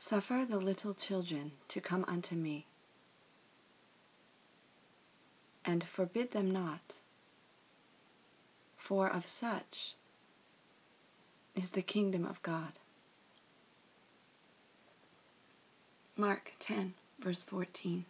Suffer the little children to come unto me, and forbid them not, for of such is the kingdom of God. Mark 10, verse 14.